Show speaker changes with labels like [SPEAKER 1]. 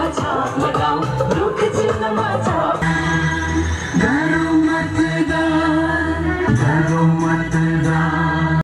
[SPEAKER 1] छाप लगाऊ रुख चिन्हमा छाप